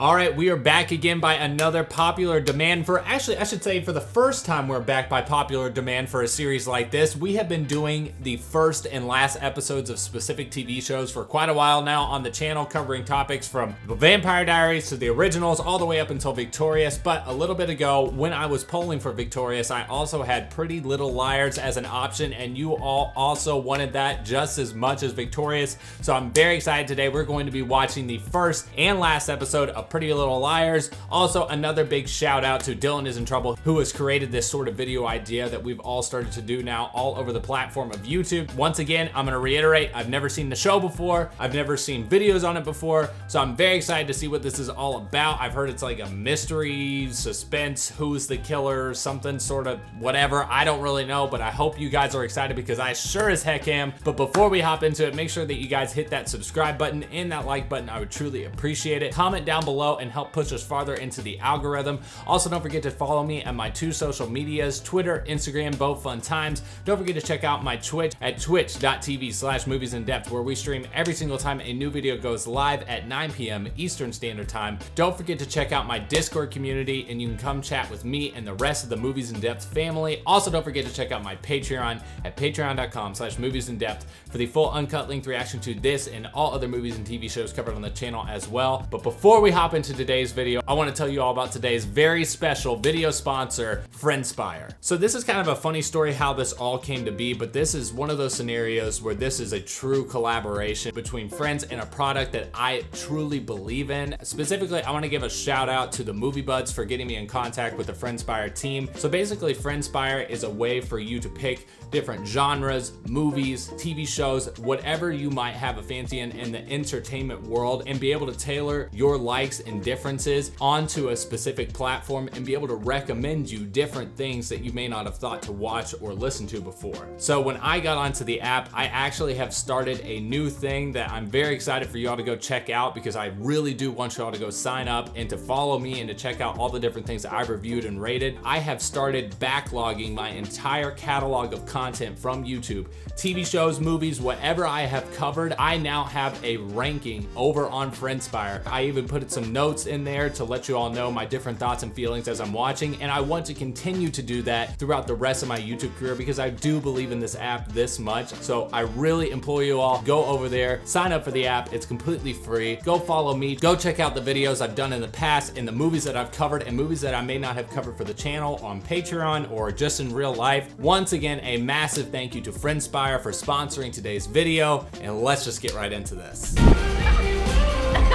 All right, we are back again by another popular demand for, actually, I should say for the first time we're back by popular demand for a series like this. We have been doing the first and last episodes of specific TV shows for quite a while now on the channel, covering topics from The Vampire Diaries to the originals, all the way up until Victorious. But a little bit ago, when I was polling for Victorious, I also had Pretty Little Liars as an option, and you all also wanted that just as much as Victorious. So I'm very excited today. We're going to be watching the first and last episode of Pretty Little Liars. Also, another big shout out to Dylan is in Trouble, who has created this sort of video idea that we've all started to do now all over the platform of YouTube. Once again, I'm gonna reiterate, I've never seen the show before. I've never seen videos on it before. So I'm very excited to see what this is all about. I've heard it's like a mystery, suspense, who's the killer, something sort of whatever. I don't really know, but I hope you guys are excited because I sure as heck am. But before we hop into it, make sure that you guys hit that subscribe button and that like button. I would truly appreciate it. Comment down below below and help push us farther into the algorithm. Also, don't forget to follow me at my two social medias, Twitter, Instagram, both fun times. Don't forget to check out my Twitch at twitch.tv slash movies in depth where we stream every single time a new video goes live at 9 p.m. Eastern Standard Time. Don't forget to check out my Discord community and you can come chat with me and the rest of the Movies in Depth family. Also, don't forget to check out my Patreon at patreon.com slash movies in depth for the full uncut length reaction to this and all other movies and TV shows covered on the channel as well. But before we hop hop into today's video, I wanna tell you all about today's very special video sponsor, Friendspire. So this is kind of a funny story how this all came to be, but this is one of those scenarios where this is a true collaboration between friends and a product that I truly believe in. Specifically, I wanna give a shout out to the Movie Buds for getting me in contact with the Friendspire team. So basically, Friendspire is a way for you to pick different genres, movies, TV shows, whatever you might have a fancy in in the entertainment world and be able to tailor your likes and differences onto a specific platform and be able to recommend you different things that you may not have thought to watch or listen to before. So when I got onto the app, I actually have started a new thing that I'm very excited for y'all to go check out because I really do want y'all to go sign up and to follow me and to check out all the different things that I've reviewed and rated. I have started backlogging my entire catalog of content from YouTube. TV shows, movies, whatever I have covered, I now have a ranking over on Friendspire. I even put some notes in there to let you all know my different thoughts and feelings as I'm watching. And I want to continue to do that throughout the rest of my YouTube career because I do believe in this app this much. So I really implore you all, go over there, sign up for the app. It's completely free. Go follow me. Go check out the videos I've done in the past and the movies that I've covered and movies that I may not have covered for the channel on Patreon or just in real life. Once again, a massive thank you to Friendspire for sponsoring today's video. And let's just get right into this.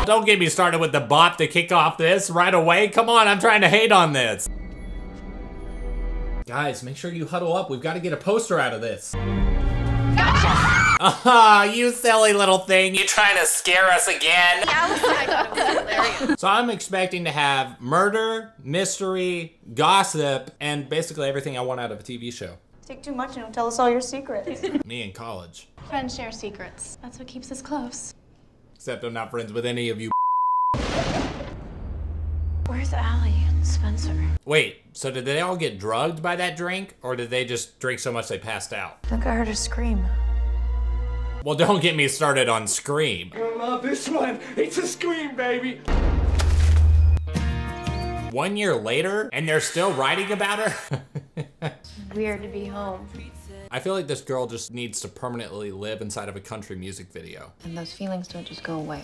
Don't get me started with the bop to kick off this right away. Come on, I'm trying to hate on this. Guys, make sure you huddle up. We've got to get a poster out of this. Ah, you silly little thing. You trying to scare us again? Yeah, so I'm expecting to have murder, mystery, gossip, and basically everything I want out of a TV show. Take too much and tell us all your secrets. Me in college. Friends share secrets. That's what keeps us close. Except I'm not friends with any of you. Where's Ali and Spencer? Wait, so did they all get drugged by that drink? Or did they just drink so much they passed out? I think I heard a scream. Well, don't get me started on Scream. I love this one. It's a Scream, baby. One year later, and they're still writing about her? Weird to be home. I feel like this girl just needs to permanently live inside of a country music video. And those feelings don't just go away.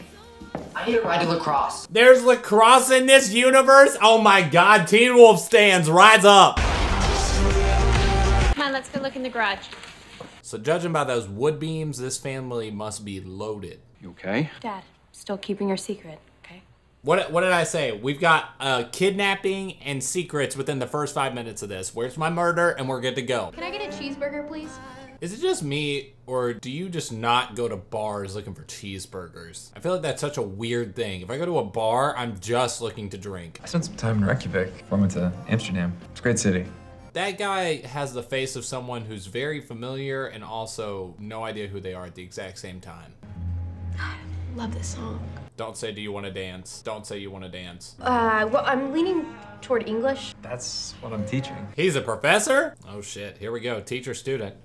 I need to ride to lacrosse. There's lacrosse in this universe? Oh my god, Teen Wolf stands, rise up! Come on, let's go look in the garage. So judging by those wood beams, this family must be loaded. You okay? Dad, still keeping your secret, okay? What, what did I say? We've got uh, kidnapping and secrets within the first five minutes of this. Where's my murder? And we're good to go. Can I get a cheeseburger, please? Is it just me, or do you just not go to bars looking for cheeseburgers? I feel like that's such a weird thing. If I go to a bar, I'm just looking to drink. I spent some time in Reykjavik before I went to Amsterdam. It's a great city. That guy has the face of someone who's very familiar and also no idea who they are at the exact same time. I Love this song. Don't say, do you want to dance? Don't say you want to dance. Uh, well, I'm leaning toward English. That's what I'm teaching. He's a professor? Oh shit, here we go, teacher student.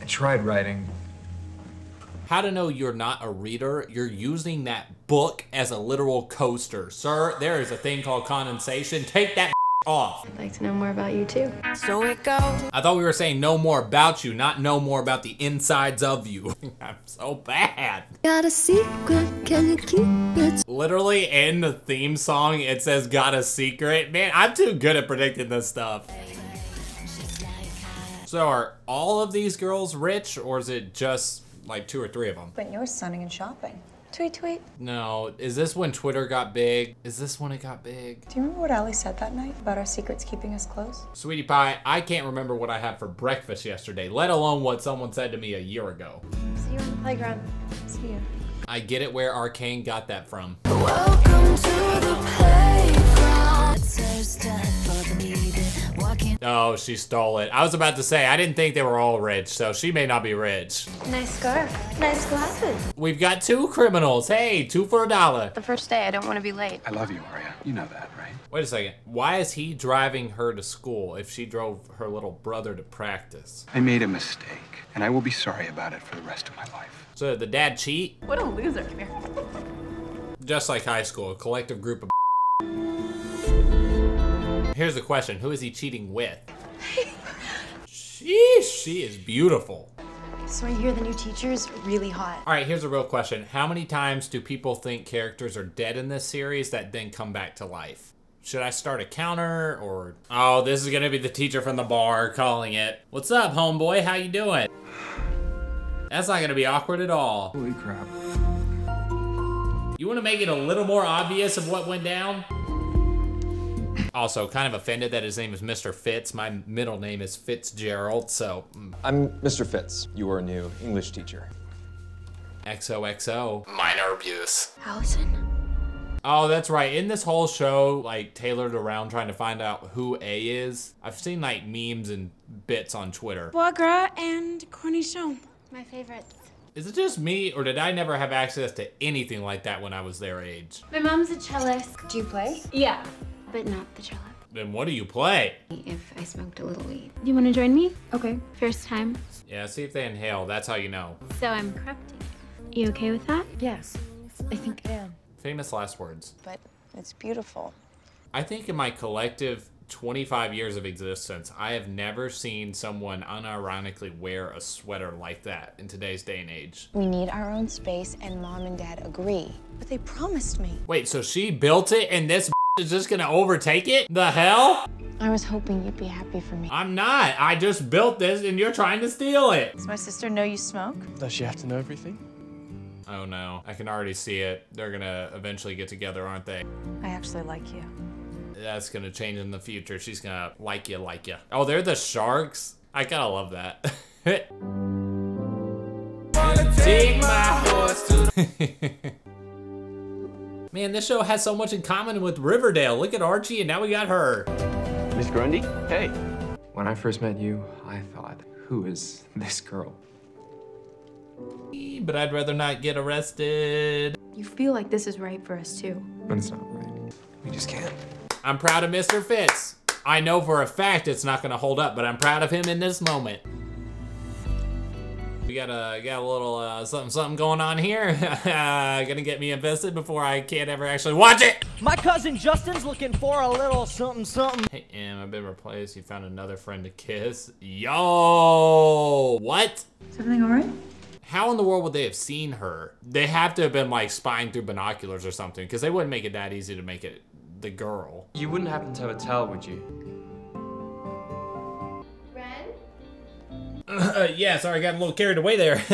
I tried writing, How to know you're not a reader? You're using that book as a literal coaster. Sir, there is a thing called condensation. Take that off. I'd like to know more about you too. So it goes. I thought we were saying no more about you, not know more about the insides of you. I'm so bad. Got a secret, can you keep it? Literally in the theme song, it says got a secret. Man, I'm too good at predicting this stuff. So are all of these girls rich or is it just like two or three of them? But you're sunning and shopping. Tweet, tweet. No, is this when Twitter got big? Is this when it got big? Do you remember what Ali said that night about our secrets keeping us close? Sweetie Pie, I can't remember what I had for breakfast yesterday, let alone what someone said to me a year ago. See you on the playground. See you. I get it where Arcane got that from. Welcome to the playground. Walking Oh, she stole it. I was about to say, I didn't think they were all rich, so she may not be rich. Nice scarf. Nice glasses. We've got two criminals. Hey, two for a dollar. The first day, I don't want to be late. I love you, Aria. You know that, right? Wait a second. Why is he driving her to school if she drove her little brother to practice? I made a mistake, and I will be sorry about it for the rest of my life. So the dad cheat? What a loser. Come here. Just like high school, a collective group of Here's the question. Who is he cheating with? Sheesh, she is beautiful. So I hear the new teacher's really hot. All right, here's a real question. How many times do people think characters are dead in this series that then come back to life? Should I start a counter or Oh, this is going to be the teacher from the bar calling it. What's up, homeboy? How you doing? That's not going to be awkward at all. Holy crap. You want to make it a little more obvious of what went down? Also, kind of offended that his name is Mr. Fitz. My middle name is Fitzgerald, so mm, I'm Mr. Fitz, your new English teacher. XOXO. Minor abuse. Alison? Oh, that's right. In this whole show, like tailored around trying to find out who A is, I've seen like memes and bits on Twitter. Foie gras and cornichon. My favorites. Is it just me, or did I never have access to anything like that when I was their age? My mom's a cellist. Do you play? Yeah, but not the cello. Then what do you play? If I smoked a little weed. You want to join me? Okay. First time. Yeah, see if they inhale. That's how you know. So I'm corrupting. You okay with that? Yes, I think I am. Famous last words. But it's beautiful. I think in my collective 25 years of existence, I have never seen someone unironically wear a sweater like that in today's day and age. We need our own space, and mom and dad agree. But they promised me. Wait, so she built it and this is just gonna overtake it? The hell? I was hoping you'd be happy for me. I'm not. I just built this and you're trying to steal it. Does my sister know you smoke? Does she have to know everything? Oh no, I can already see it. They're gonna eventually get together, aren't they? I actually like you. That's gonna change in the future. She's gonna like you, like you. Oh, they're the sharks? I gotta love that. Man, this show has so much in common with Riverdale. Look at Archie, and now we got her. Miss Grundy? Hey. When I first met you, I thought, who is this girl? But I'd rather not get arrested. You feel like this is right for us too. But it's not right. We just can't. I'm proud of Mr. Fitz. I know for a fact it's not gonna hold up, but I'm proud of him in this moment. We got a got a little uh, something something going on here. uh, Gonna get me invested before I can't ever actually watch it. My cousin Justin's looking for a little something something. Hey, Em, I've been replaced. You found another friend to kiss. Yo, what? Is everything all right? How in the world would they have seen her? They have to have been like spying through binoculars or something, because they wouldn't make it that easy to make it the girl. You wouldn't happen to have a towel, would you? Uh, yeah, sorry, I got a little carried away there.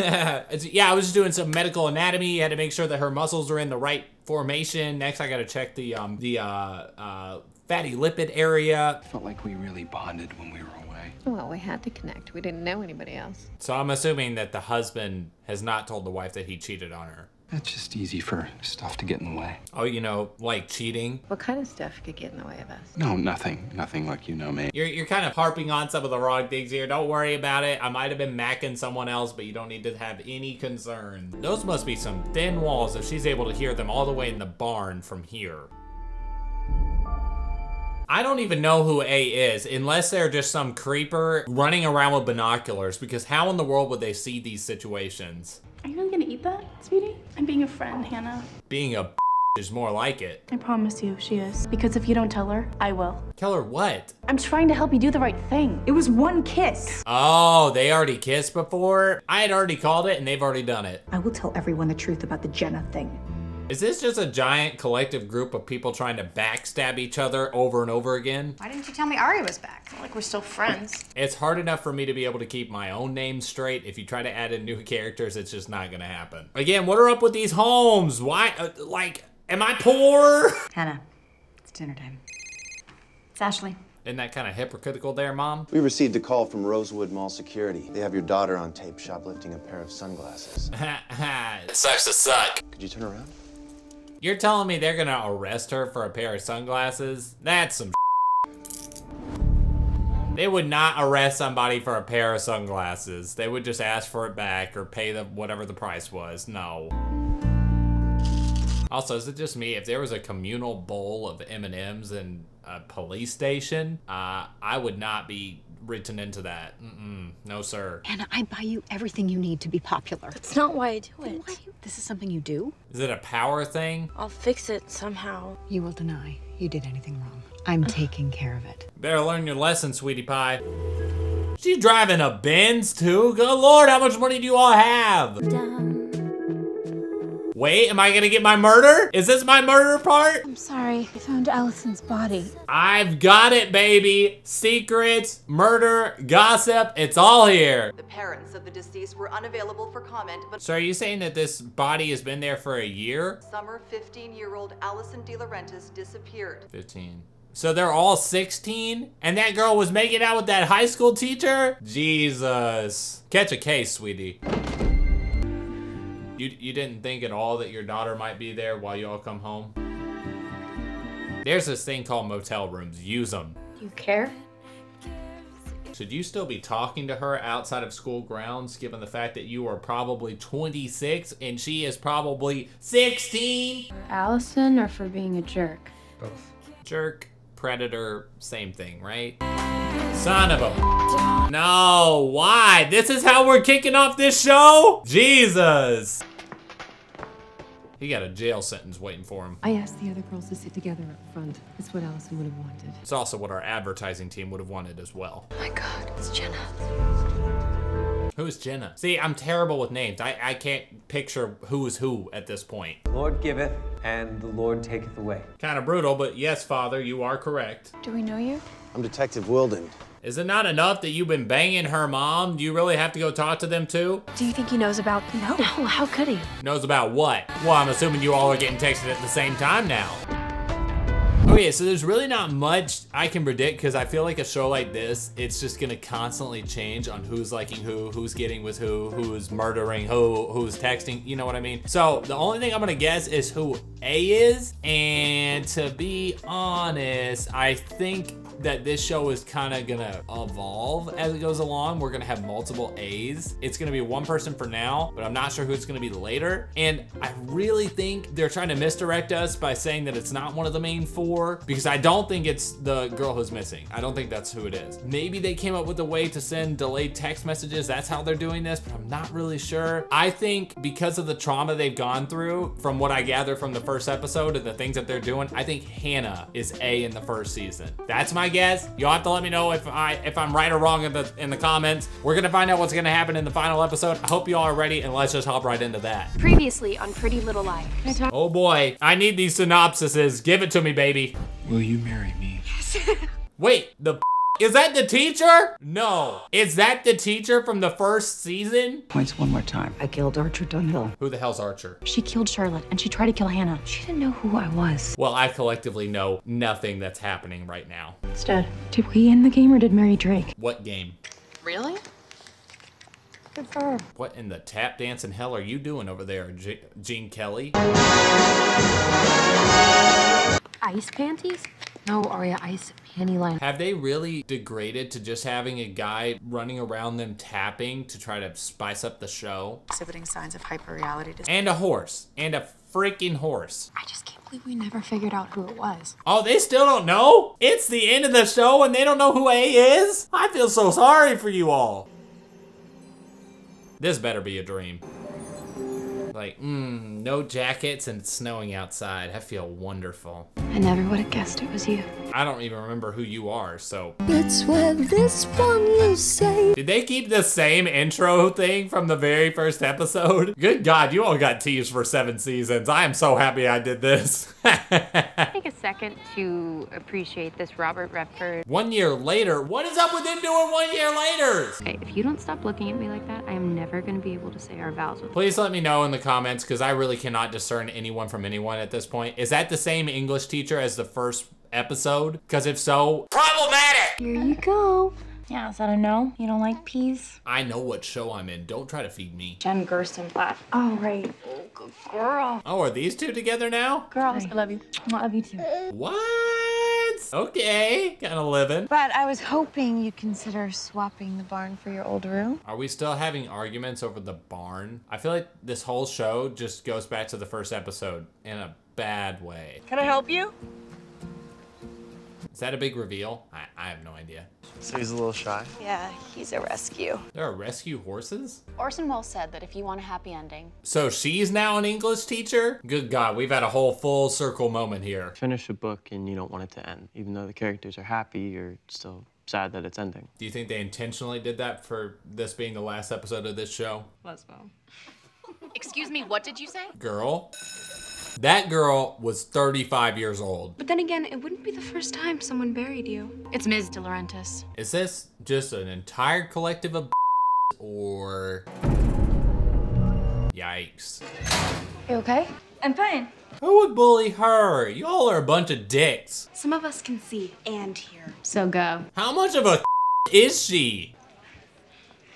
It's- yeah, I was just doing some medical anatomy. I Had to make sure that her muscles are in the right formation. Next, I got to check the um the uh, uh fatty lipid area. Felt like we really bonded when we were away. Well, we had to connect. We didn't know anybody else. So I'm assuming that the husband has not told the wife that he cheated on her. It's just easy for stuff to get in the way. Oh, you know, like cheating. What kind of stuff could get in the way of us? No, nothing. Nothing like you know me. You're, you're kind of harping on some of the wrong things here. Don't worry about it. I might have been macking someone else, but you don't need to have any concern. Those must be some thin walls if she's able to hear them all the way in the barn from here. I don't even know who A is unless they're just some creeper running around with binoculars because how in the world would they see these situations? Are you really gonna eat that, sweetie? I'm being a friend, Hanna. Being a is more like it. I promise you, she is. Because if you don't tell her, I will. Tell her what? I'm trying to help you do the right thing. It was one kiss. Oh, they already kissed before? I had already called it and they've already done it. I will tell everyone the truth about the Jenna thing. Is this just a giant collective group of people trying to backstab each other over and over again? Why didn't you tell me Ari was back? Like we're still friends. It's hard enough for me to be able to keep my own name straight. If you try to add in new characters, it's just not gonna happen. Again, what are up with these homes? Why, uh, like, am I poor? Hanna, it's dinner time. It's Ashley. Isn't that kind of hypocritical there, Mom? We received a call from Rosewood Mall Security. They have your daughter on tape shoplifting a pair of sunglasses. it sucks to suck. Could you turn around? You're telling me they're gonna arrest her for a pair of sunglasses? That's some They would not arrest somebody for a pair of sunglasses. They would just ask for it back or pay the whatever the price was. No. Also, is it just me? If there was a communal bowl of M&Ms in a police station, uh, I would not be written into that. Mm-mm. No, sir. And I buy you everything you need to be popular. That's not why I do it. Why? This is something you do? Is it a power thing? I'll fix it somehow. You will deny you did anything wrong. I'm taking care of it. Better learn your lesson, sweetie pie. She's driving a Benz too? Good lord, how much money do you all have? Wait, am I gonna get my murder? Is this my murder part? I'm sorry. I found Alison's body. I've got it, baby. Secrets, murder, gossip, it's all here. The parents of the deceased were unavailable for comment, but So are you saying that this body has been there for a year? summer 15-year-old Alison DiLaurentis disappeared. 15. So they're all 16? And that girl was making out with that high school teacher? Jesus. Catch a case, sweetie. You, you didn't think at all that your daughter might be there while you all come home? There's this thing called motel rooms. Use them. You care? Should you still be talking to her outside of school grounds given the fact that you are probably 26 and she is probably 16? For Alison or for being a jerk? Both. Jerk, predator, same thing, right? Son of a. No, why? This is how we're kicking off this show? Jesus. He got a jail sentence waiting for him. I asked the other girls to sit together up front. It's what Alison would have wanted. It's also what our advertising team would have wanted as well. Oh my god, it's Jenna. Who's Jenna? See, I'm terrible with names. I, I can't picture who's who at this point. The Lord giveth, and the Lord taketh away. Kind of brutal, but yes, Father, you are correct. Do we know you? I'm Detective Wilden. Is it not enough that you've been banging her mom? Do you really have to go talk to them too? Do you think he knows about? No. No. How could he? Knows about what? Well, I'm assuming you all are getting texted at the same time now. Okay, so there's really not much I can predict because I feel like a show like this, it's just gonna constantly change on who's liking who, who's getting with who, who's murdering who, who's texting, you know what I mean? So the only thing I'm gonna guess is who A is, and to be honest, I think that this show is kind of gonna evolve as it goes along. We're gonna have multiple A's. It's gonna be one person for now, but I'm not sure who it's gonna be later. And I really think they're trying to misdirect us by saying that it's not one of the main four because I don't think it's the girl who's missing. I don't think that's who it is. Maybe they came up with a way to send delayed text messages. That's how they're doing this, but I'm not really sure. I think because of the trauma they've gone through, from what I gather from the first episode and the things that they're doing, I think Hanna is A in the first season. That's my guess. You'll have to let me know if I if I'm right or wrong in the in the comments. We're gonna find out what's gonna happen in the final episode. I hope you all are ready, and let's just hop right into that. Previously on Pretty Little Liars. Oh boy, I need these synopsises. Give it to me, baby. Will you marry me? Yes. Wait, the is that the teacher? No. Is that the teacher from the first season? Points one more time. I killed Archer Dunhill. Who the hell's Archer? She killed Charlotte and she tried to kill Hanna. She didn't know who I was. Well, I collectively know nothing that's happening right now. Instead, did we end the game or did Mary Drake? What game? Really? Good for her. What in the tap dance in hell are you doing over there, G Gene Kelly? Ice panties? Oh, no, Aria, ice panty line. Have they really degraded to just having a guy running around them tapping to try to spice up the show? Exhibiting signs of hyperreality. And a horse. And a freaking horse. I just can't believe we never figured out who it was. Oh, they still don't know? It's the end of the show and they don't know who A is? I feel so sorry for you all. This better be a dream. Like, mmm, no jackets and it's snowing outside. I feel wonderful. I never would have guessed it was you. I don't even remember who you are, so. That's where this one you say. Did they keep the same intro thing from the very first episode? Good God, you all got teased for seven seasons. I am so happy I did this. Take a second to appreciate this Robert Redford. one year later, what is up with him doing one year later? Okay, if you don't stop looking at me like that, I am never gonna be able to say our vows with Please let me know in the comments because I really cannot discern anyone from anyone at this point. Is that the same English teacher as the first episode? Because if so, problematic! Here you go. Yeah, is that a no? You don't like peas? I know what show I'm in. Don't try to feed me. Jen Gerstenblatt. Oh, right. Oh, good girl. Oh, are these two together now? Girls, I love you. I love you too. What? Okay, kind of living. But I was hoping you'd consider swapping the barn for your old room. Are we still having arguments over the barn? I feel like this whole show just goes back to the first episode in a bad way. Can I help you? Is that a big reveal? I, I have no idea. So he's a little shy. Yeah, he's a rescue. There are rescue horses? Orson Welles said that if you want a happy ending, So she's now an English teacher? Good God, we've had a whole full circle moment here. Finish a book and you don't want it to end. Even though the characters are happy, you're still sad that it's ending. Do you think they intentionally did that for this being the last episode of this show? Lesbo. Excuse me, what did you say? Girl? That girl was 35 years old. But then again, it wouldn't be the first time someone buried you. It's Ms. DiLaurentis. Is this just an entire collective of or yikes? You okay? I'm fine. Who would bully her? Y'all are a bunch of dicks. Some of us can see and hear. So go. How much of a is she?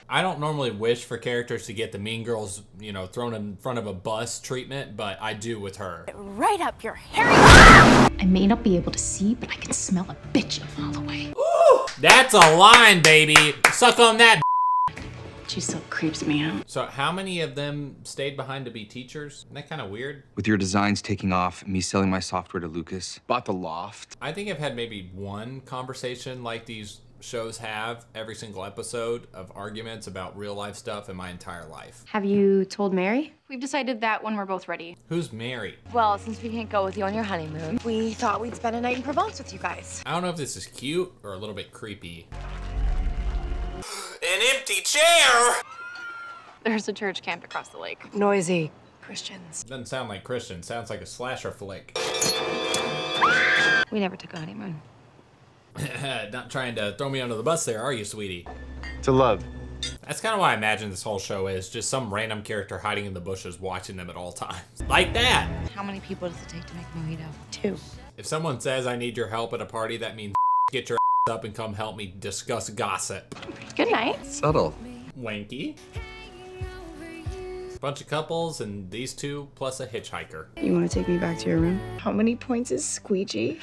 I don't normally wish for characters to get the mean girls, you know, thrown in front of a bus treatment, but I do with her. Right up your hairy. I may not be able to see, but I can smell a bitch a mile away. Ooh, That's a line, baby. Suck on that. She still creeps me out. So how many of them stayed behind to be teachers? Isn't that kind of weird? With your designs taking off, me selling my software to Lucas, bought the loft. I think I've had maybe one conversation like these shows have every single episode of arguments about real life stuff in my entire life. Have you told Mary? We've decided that when we're both ready. Who's Mary? Well, since we can't go with you on your honeymoon, we thought we'd spend a night in Provence with you guys. I don't know if this is cute or a little bit creepy. An empty chair! There's a church camp across the lake. Noisy Christians. Doesn't sound like Christian, sounds like a slasher flick. We never took a honeymoon. Not trying to throw me under the bus there, are you, sweetie? To love. That's kind of why I imagine this whole show is just some random character hiding in the bushes watching them at all times. Like that! How many people does it take to make a mojito? Two. If someone says I need your help at a party, that means get your ass up and come help me discuss gossip. Good night. Subtle. Wanky. Bunch of couples and these two plus a hitchhiker. You want to take me back to your room? How many points is squeegee?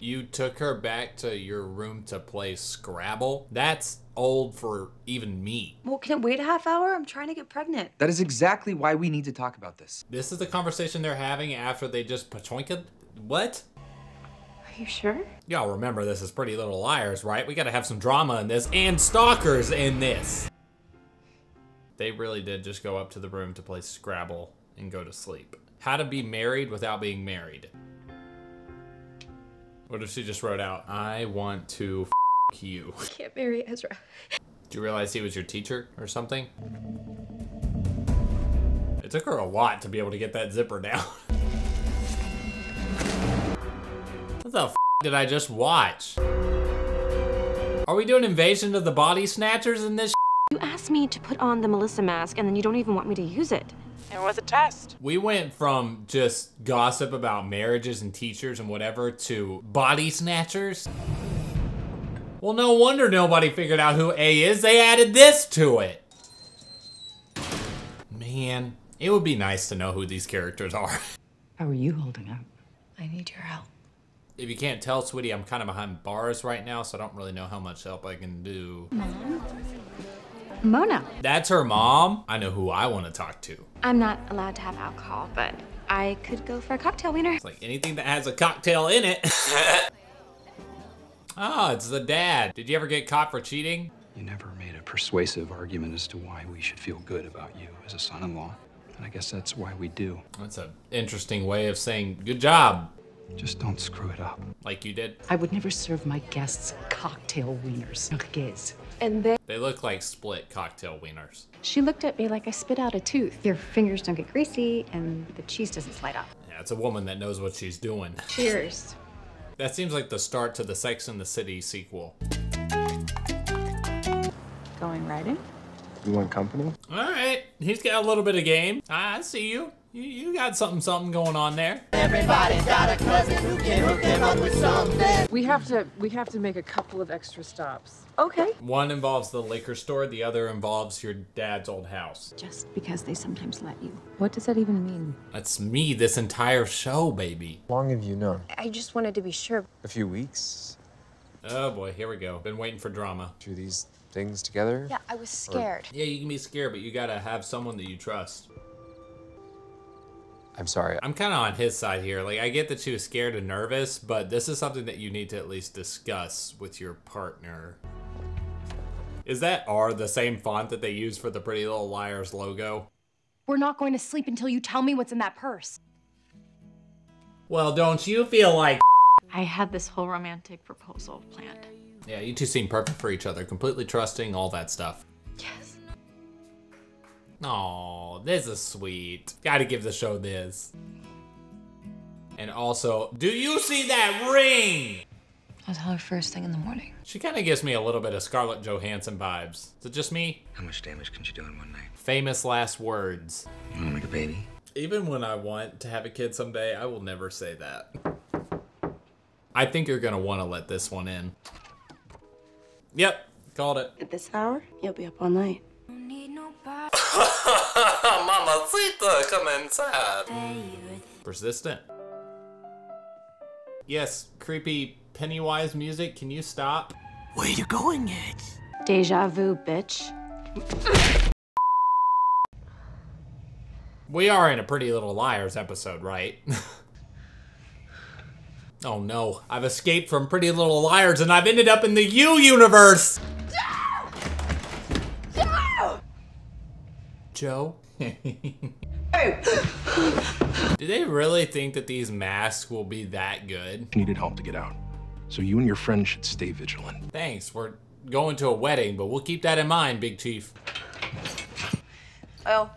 You took her back to your room to play Scrabble? That's old for even me. Well, can it wait a half hour? I'm trying to get pregnant. That is exactly why we need to talk about this. This is the conversation they're having after they just pachoinka. What? Are you sure? Y'all remember this is Pretty Little Liars, right? We gotta have some drama in this and stalkers in this. They really did just go up to the room to play Scrabble and go to sleep. How to be married without being married. What if she just wrote out, I want to f you? I can't marry Ezra. Do you realize he was your teacher or something? It took her a lot to be able to get that zipper down. what the f did I just watch? Are we doing Invasion of the Body Snatchers in this You asked me to put on the Melissa mask and then you don't even want me to use it. It was a test. We went from just gossip about marriages and teachers and whatever to body snatchers. Well, no wonder nobody figured out who A is. They added this to it. Man, it would be nice to know who these characters are. How are you holding up? I need your help. If you can't tell, sweetie, I'm kind of behind bars right now, so I don't really know how much help I can do. Mm-hmm. Mona. That's her mom? I know who I want to talk to. I'm not allowed to have alcohol, but I could go for a cocktail wiener. It's like anything that has a cocktail in it. oh, it's the dad. Did you ever get caught for cheating? You never made a persuasive argument as to why we should feel good about you as a son in law. And I guess that's why we do. That's an interesting way of saying good job. Just don't screw it up. Like you did. I would never serve my guests cocktail wieners. Merguez. And then They look like split cocktail wieners. She looked at me like I spit out a tooth. Your fingers don't get greasy and the cheese doesn't slide off. Yeah, it's a woman that knows what she's doing. Cheers. That seems like the start to the Sex and the City sequel. Going right in? You want company? All right, he's got a little bit of game. I see you. You, you got something, something going on there. Everybody's got a cousin who can hook them up with something. We have to we have to make a couple of extra stops. Okay. One involves the liquor store, the other involves your dad's old house. Just because they sometimes let you. What does that even mean? That's me this entire show, baby. How long have you known? I just wanted to be sure. A few weeks. Oh boy, here we go. Been waiting for drama. Do these things together? Yeah, I was scared. Yeah, you can be scared, but you gotta have someone that you trust. I'm sorry. I'm kind of on his side here. Like, I get that she was scared and nervous, but this is something that you need to at least discuss with your partner. Is that R the same font that they use for the Pretty Little Liars logo? We're not going to sleep until you tell me what's in that purse. Well, don't you feel like I had this whole romantic proposal planned. Yeah, you two seem perfect for each other, completely trusting, all that stuff. Yes. Aw, this is sweet. Gotta give the show this. And also, do you see that ring? I'll tell her first thing in the morning. She kind of gives me a little bit of Scarlett Johansson vibes. Is it just me? How much damage can she do in one night? Famous last words. You wanna make a baby? Even when I want to have a kid someday, I will never say that. I think you're gonna want to let this one in. Yep, called it. At this hour, you'll be up all night. Mamacita, come inside. Persistent. Yes, creepy Pennywise music. Can you stop? Where you going, it? Deja vu, bitch. We are in a Pretty Little Liars episode, right? oh no, I've escaped from Pretty Little Liars and I've ended up in the U universe! Joe? Do they really think that these masks will be that good? Needed help to get out. So you and your friend should stay vigilant. Thanks, we're going to a wedding, but we'll keep that in mind, Big Chief. Well,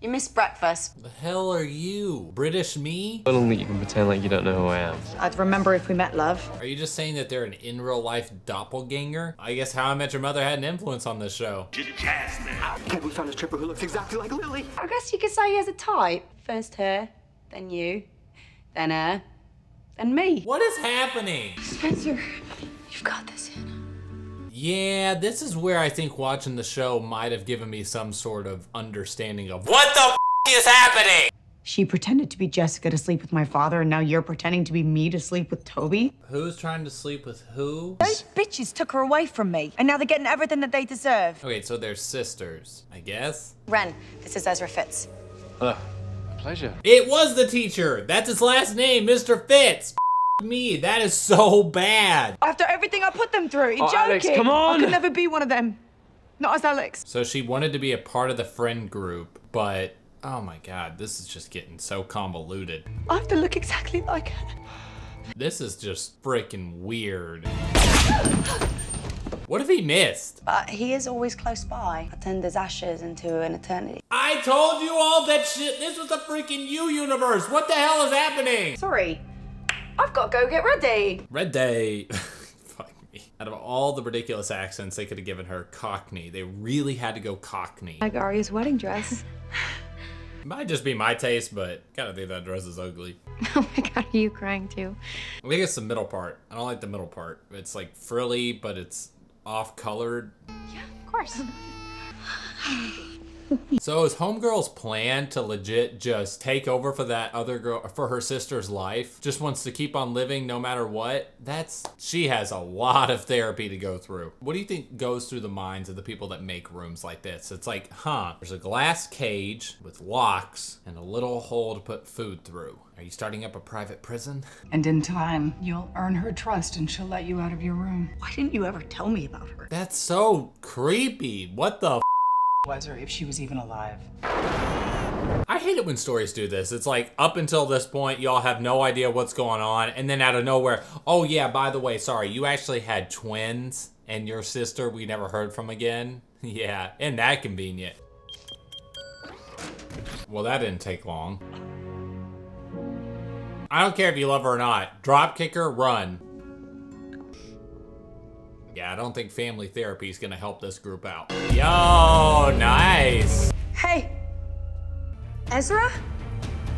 you missed breakfast. The hell are you? British me? I don't think you can pretend like you don't know who I am. I'd remember if we met, love. Are you just saying that they're an in real life doppelganger? I guess How I Met Your Mother had an influence on this show. Have we found a stripper who looks exactly like Lily? I guess you could say he has a type. First her, then you, then her, then me. What is happening? Spencer, you've got this. Yeah, this is where I think watching the show might have given me some sort of understanding of what the f- is happening. She pretended to be Jessica to sleep with my father, and now you're pretending to be me to sleep with Toby? Who's trying to sleep with who? Those bitches took her away from me, and now they're getting everything that they deserve. Okay, so they're sisters, I guess. Wren, this is Ezra Fitz. Ugh, pleasure. It was the teacher. That's his last name, Mr. Fitz. F- me, that is so bad. After everything I put them through, you Oh, joking? Alex, come on. I could never be one of them. Not as Alex. So she wanted to be a part of the friend group, but oh my god, this is just getting so convoluted. I have to look exactly like her. This is just freaking weird. What if he missed? But he is always close by. I turned his ashes into an eternity. I told you all that shit. This was a freaking U universe. What the hell is happening? Sorry, I've got to go get ready. Red Day. Fuck me. Out of all the ridiculous accents they could have given her, Cockney. They really had to go Cockney. Like Aria's wedding dress. Might just be my taste, but gotta think that dress is ugly. Oh my god, are you crying too? I think it's the middle part. I don't like the middle part. It's like frilly, but it's off colored. Yeah, of course. So is Homegirl's plan to legit just take over for that other girl, for her sister's life? Just wants to keep on living no matter what? That's, she has a lot of therapy to go through. What do you think goes through the minds of the people that make rooms like this? It's like, huh, there's a glass cage with locks and a little hole to put food through. Are you starting up a private prison? And in time, you'll earn her trust and she'll let you out of your room. Why didn't you ever tell me about her? That's so creepy. What the Was her if she was even alive. I hate it when stories do this. It's like up until this point, y'all have no idea what's going on, and then out of nowhere, oh yeah, by the way, sorry, you actually had twins, and your sister we never heard from again. Yeah, isn't that convenient? Well, that didn't take long. I don't care if you love her or not. Drop kicker, run. Yeah, I don't think family therapy is gonna help this group out. Yo, nice. Hey, Ezra?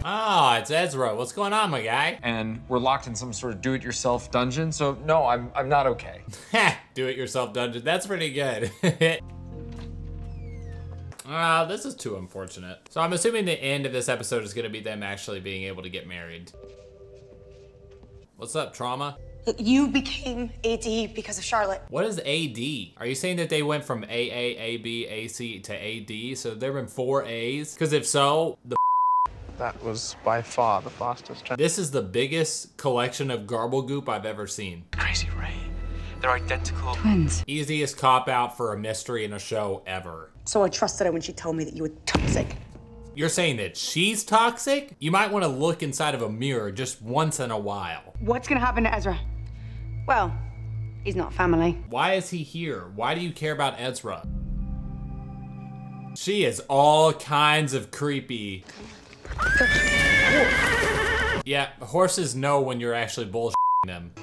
Ah, it's Ezra. What's going on, my guy? And we're locked in some sort of do-it-yourself dungeon, so no, I'm, I'm not okay. Do it yourself dungeon. That's pretty good. Ah, this is too unfortunate. So I'm assuming the end of this episode is gonna be them actually being able to get married. What's up, trauma? You became AD because of Charlotte. What is AD? Are you saying that they went from AA, AB, AC to AD? So there have been four A's? Because if so, the That was by far the fastest. this is the biggest collection of garble goop I've ever seen. Crazy Ray. They're identical. Twins. Easiest cop out for a mystery in a show ever. So I trusted her when she told me that you were toxic. You're saying that she's toxic? You might want to look inside of a mirror just once in a while. What's gonna happen to Ezra? Well, he's not family. Why is he here? Why do you care about Ezra? She is all kinds of creepy. Yeah, horses know when you're actually bullshitting them.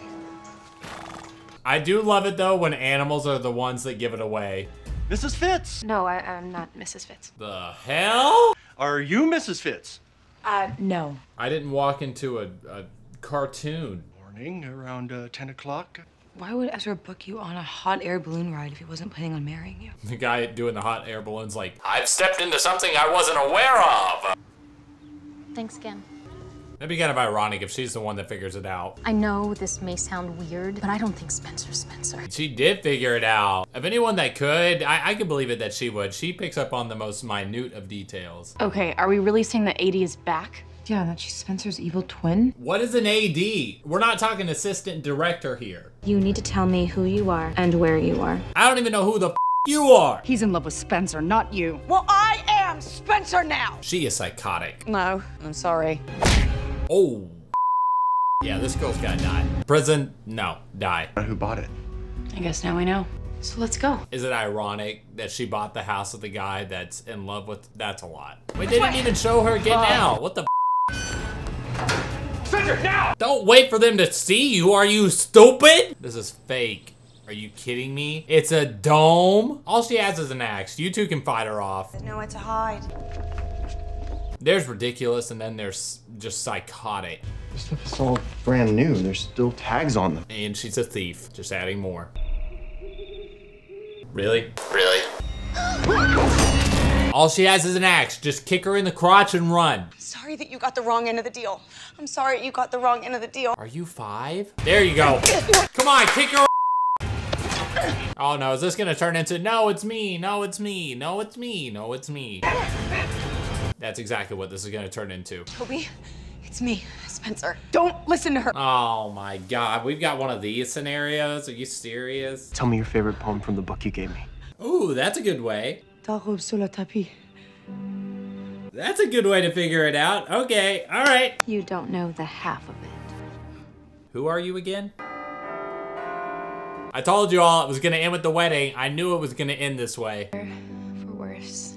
I do love it though when animals are the ones that give it away. Mrs. Fitz! No, I, I'm not Mrs. Fitz. The hell? Are you Mrs. Fitz? Uh, no. I didn't walk into a, a cartoon. Morning, around uh, 10 o'clock. Why would Ezra book you on a hot air balloon ride if he wasn't planning on marrying you? The guy doing the hot air balloon's like, I've stepped into something I wasn't aware of. Thanks again. That'd be kind of ironic if she's the one that figures it out. I know this may sound weird, but I don't think Spencer's Spencer. She did figure it out. If anyone that could, I, I could believe it that she would. She picks up on the most minute of details. Okay, are we really saying that AD is back? Yeah, that she's Spencer's evil twin. What is an AD? We're not talking assistant director here. You need to tell me who you are and where you are. I don't even know who the f you are. He's in love with Spencer, not you. Well, I am Spencer now. She is psychotic. No, I'm sorry. Oh. Yeah, this girl's gotta die. Prison? No, die. Uh, who bought it? I guess now we know. So let's go. Is it ironic that she bought the house of the guy that's in love with? That's a lot. We they didn't even show her getting out. What the? Spencer, now! Don't wait for them to see you. Are you stupid? This is fake. Are you kidding me? It's a dome. All she has is an axe. You two can fight her off. There's nowhere to hide. There's ridiculous, and then there's just psychotic. This stuff is all brand new. There's still tags on them. And she's a thief. Just adding more. Really? Really? All she has is an axe. Just kick her in the crotch and run. Sorry that you got the wrong end of the deal. I'm sorry you got the wrong end of the deal. Are you five? There you go. Come on, kick her. Oh no, is this gonna turn into, no, it's me, no, it's me, no, it's me, no, it's me. That's exactly what this is gonna turn into. Toby, it's me, Spencer. Don't listen to her. Oh my god, we've got one of these scenarios. Are you serious? Tell me your favorite poem from the book you gave me. Ooh, that's a good way. Ta robe sur le tapis. That's a good way to figure it out. Okay, all right. You don't know the half of it. Who are you again? I told you all it was gonna end with the wedding. I knew it was gonna end this way. For worse, for richer.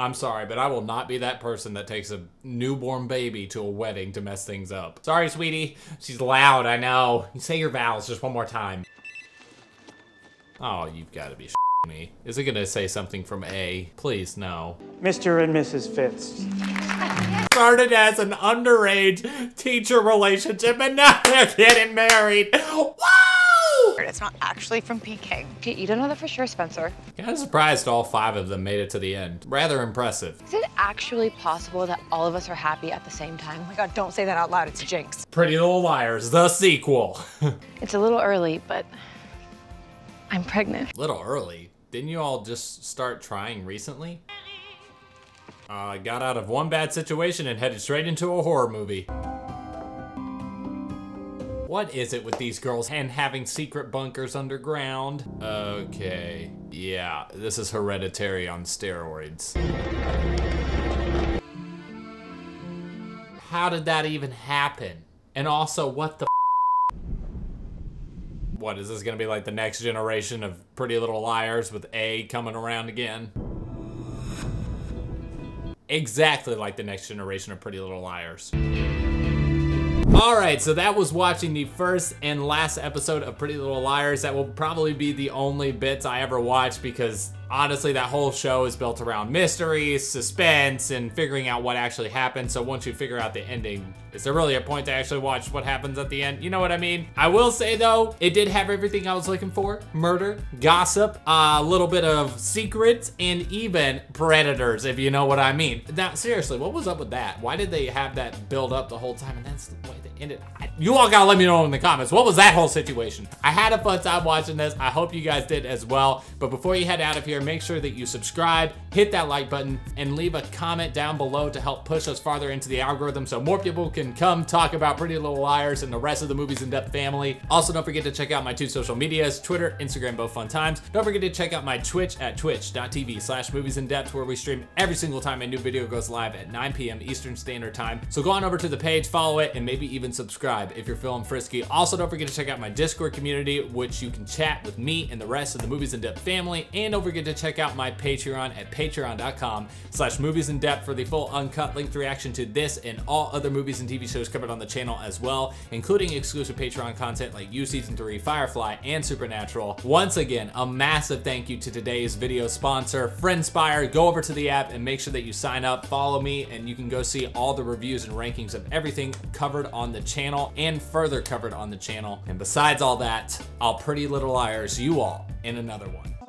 I'm sorry, but I will not be that person that takes a newborn baby to a wedding to mess things up. Sorry, sweetie. She's loud, I know. You say your vows just one more time. Oh, you've got to be me. Is it gonna say something from A? Please, no. Mr. and Mrs. Fitz. Started as an underage teacher relationship and now they're getting married. Woo! It's not actually from Peking. Okay, you don't know that for sure, Spencer. Kind of surprised all five of them made it to the end. Rather impressive. Is it actually possible that all of us are happy at the same time? Oh my god, don't say that out loud. It's a jinx. Pretty Little Liars, the sequel. It's a little early, but I'm pregnant. Little early. Didn't you all just start trying recently? I uh, got out of one bad situation and headed straight into a horror movie. What is it with these girls and having secret bunkers underground? Okay, yeah, this is hereditary on steroids. How did that even happen? And also, what the What, is this gonna be like the next generation of Pretty Little Liars with A coming around again? Exactly like the next generation of Pretty Little Liars. Alright, so that was watching the first and last episode of Pretty Little Liars. That will probably be the only bits I ever watch because honestly, that whole show is built around mystery, suspense, and figuring out what actually happened. So once you figure out the ending, is there really a point to actually watch what happens at the end? You know what I mean? I will say though, it did have everything I was looking for. Murder, gossip, a little bit of secrets, and even predators, if you know what I mean. Now, seriously, what was up with that? Why did they have that build up the whole time? And that's the way they ended. I, you all gotta let me know in the comments. What was that whole situation? I had a fun time watching this. I hope you guys did as well. But before you head out of here, make sure that you subscribe, hit that like button, and leave a comment down below to help push us farther into the algorithm so more people can come talk about Pretty Little Liars and the rest of the Movies in Depth family. Also, don't forget to check out my two social medias, Twitter, Instagram, both fun times. Don't forget to check out my Twitch at twitch.tv slash movies in depth where we stream every single time a new video goes live at 9 p.m. Eastern Standard Time. So go on over to the page, follow it, and maybe even subscribe if you're feeling frisky. Also, don't forget to check out my Discord community, which you can chat with me and the rest of the Movies in Depth family. And don't forget to check out my Patreon at patreon.com slash movies in depth for the full uncut linked reaction to this and all other movies TV shows covered on the channel as well, including exclusive Patreon content like You Season 3, Firefly, and Supernatural. Once again, a massive thank you to today's video sponsor, Friendspire. Go over to the app and make sure that you sign up, follow me, and you can go see all the reviews and rankings of everything covered on the channel and further covered on the channel. And besides all that, I'll Pretty Little Liars you all in another one.